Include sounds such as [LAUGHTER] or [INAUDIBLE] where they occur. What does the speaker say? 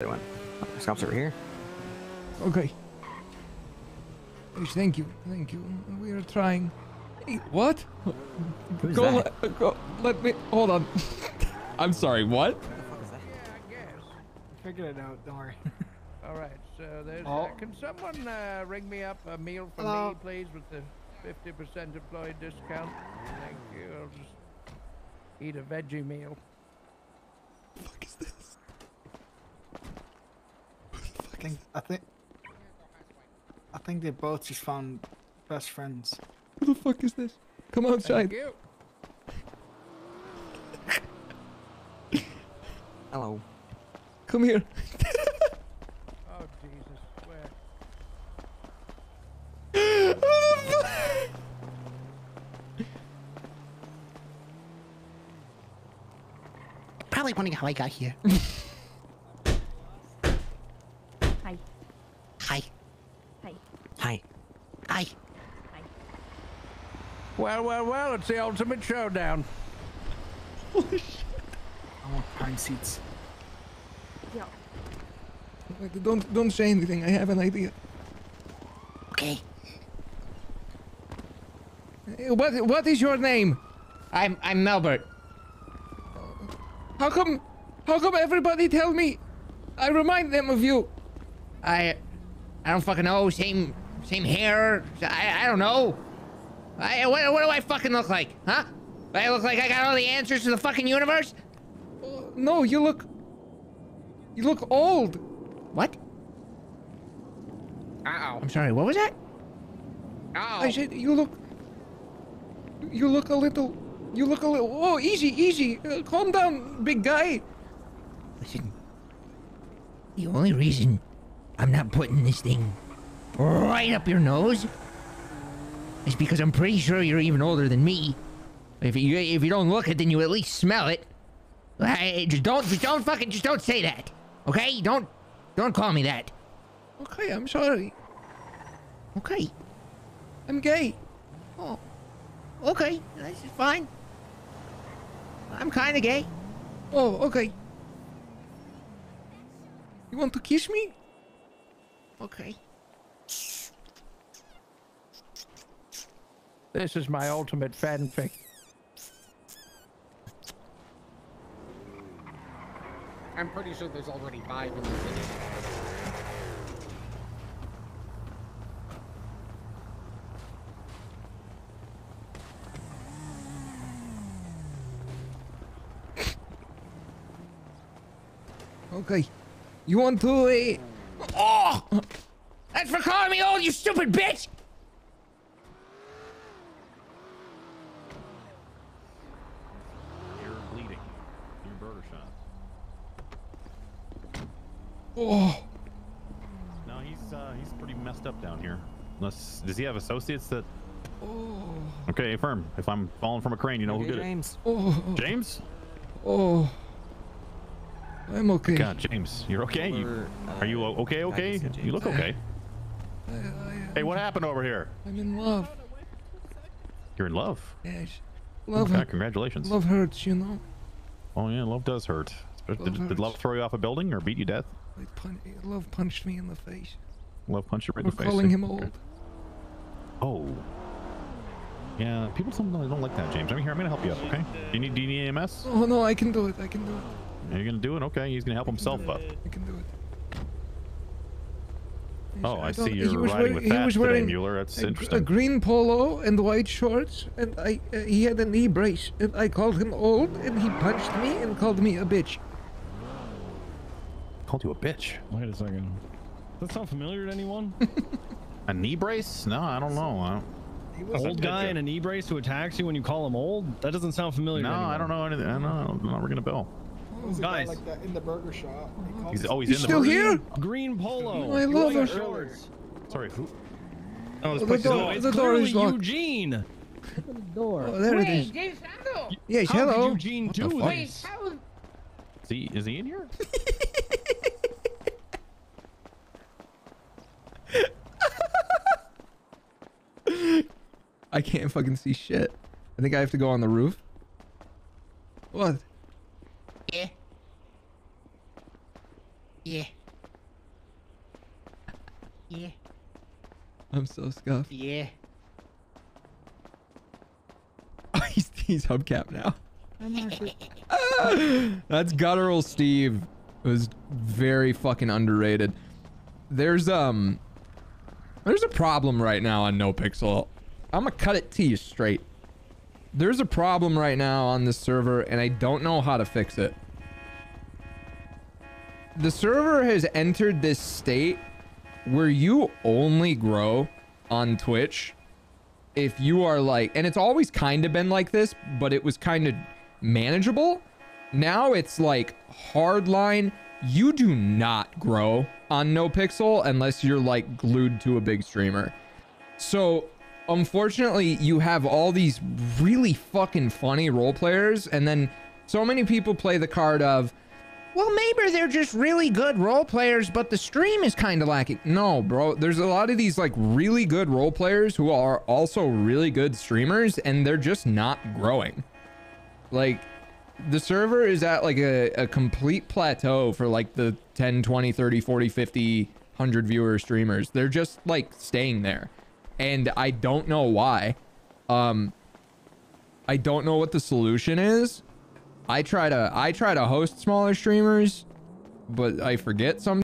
Other one. Oh, Scops over here. Okay. Thank you, thank you. We are trying. Hey, what? Who's go, that? let, go, let me. Hold on. [LAUGHS] I'm sorry. What? What the fuck is that? Figured it out. Don't worry. [LAUGHS] All right, so there's. Oh. Uh, can someone uh, ring me up a meal for Hello? me, please, with the 50% employee discount? Thank you. I'll just eat a veggie meal. What the fuck is this? I think. I think. I think they both just found best friends. Who the fuck is this? Come Thank outside. [LAUGHS] Hello. Come here. Oh Jesus, where? [LAUGHS] Probably wondering how I got here. [LAUGHS] Hi. Hi. Hi. Hi. Hi. Well, well, well. It's the ultimate showdown. Holy shit. I want pine seats. Yo. Don't don't say anything. I have an idea. Okay. Eh, What what is your name? I'm I'm Melbert. How come how come everybody tell me I remind them of you? I I don't fucking know. Same same hair. I I don't know. I what what do I fucking look like? Huh? Do I look like I got all the answers to the fucking universe? No, you look you look old. What? Ow. I'm sorry. What was that? Ow. I said you look you look a little you look a little oh easy easy uh, calm down big guy Listen. The only reason I'm not putting this thing right up your nose It's because I'm pretty sure you're even older than me. If you if you don't look it, then you at least smell it. I, just don't just don't fucking just don't say that. Okay? Don't don't call me that. okay I'm sorry Okay. I'm gay Oh. Okay. That's fine. I'm kind of gay. oh okay you want to kiss me Okay. This is my ultimate fanfic. I'm pretty sure there's already five in the city. okay you want to uh, Oh! That's for calling me old, you stupid bitch! You're bleeding. Your burger shot. oh No, he's uh, he's pretty messed up down here. Unless does he have associates that? oh Okay, firm. If I'm falling from a crane, you know who Okay, it. James. oh James? oh I'm okay God, James, you're okay. You, We're, you uh, okay? Okay? You look okay. I, I, Hey, what happened over here? I'm in love You're in love. yes love Okay, hurt- congratulations. love hurts you know Oh yeah, love does hurt. Love Did, did love throw you off a building or beat you to death? Like pun- love punched me in the face Love punched you right for in the face. calling him old. Oh. Yeah, people sometimes don't like that, James. I'm here. I'm gonna help you up. Okay? Do you need do you need EMS? Oh no, I can do it. I can do it. You're gonna do it? Okay. He's gonna help himself up. I can do it. Oh, I, see you're riding wearing- with he that was today, Mueller. That's a, gr- a green polo and white shorts, and I uh, he had a knee brace, and I called him old, and he punched me and called me a bitch. Called you a bitch. Wait a second. Does that sound familiar to anyone? [LAUGHS] A knee brace? No, I don't know. I don't, old guy in a knee brace who attacks you when you call him old? That doesn't sound familiar. no, to anyone. I don't know anything. I don't know. I'm not ringing a bell. There's a guy Guys. like that in the burger shop. He He's always oh, he's, He's in the still burger- here? Green polo. Oh, I love white shorts. Sorry, who? Oh, this The place is door- it's the door is locked. Eugene. Oh, there it is. James Randal. Yes, How hello. did Eugene do fuck? this? Is he is he in here? [LAUGHS] I can't fucking see shit. I think I have to go on the roof. What? Yeah. Yeah. Yeah. I'm so scuffed. Yeah. [LAUGHS] he's, he's hubcap now. [LAUGHS] [LAUGHS] That's guttural Steve. It was very fucking underrated. There's um there's a problem right now on NoPixel. I'm gonna cut it to you straight. There's a problem right now on this server and I don't know how to fix it. The server has entered this state where you only grow on Twitch if you are like and it's always kind of been like this but it was kind of manageable. Now it's like hardline. You do not grow on NoPixel unless you're like glued to a big streamer. So unfortunately you have all these really fucking funny role players and then so many people play the card of well, maybe they're just really good role players, but the stream is kind of lacking. No, bro. There's a lot of these like really good role players who are also really good streamers, and they're just not growing. Like, the server is at like a, a complete plateau for like the 10, 20, 30, 40, 50, 100 viewer streamers. They're just like staying there. And I don't know why. Um, I don't know what the solution is. I try to I try to host smaller streamers, but I forget sometimes.